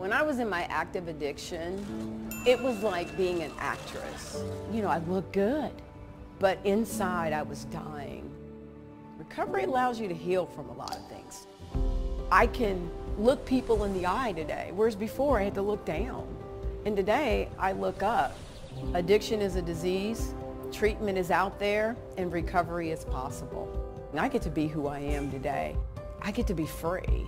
When I was in my active addiction, it was like being an actress. You know, I looked good, but inside I was dying. Recovery allows you to heal from a lot of things. I can look people in the eye today, whereas before I had to look down. And today I look up. Addiction is a disease, treatment is out there, and recovery is possible. And I get to be who I am today. I get to be free.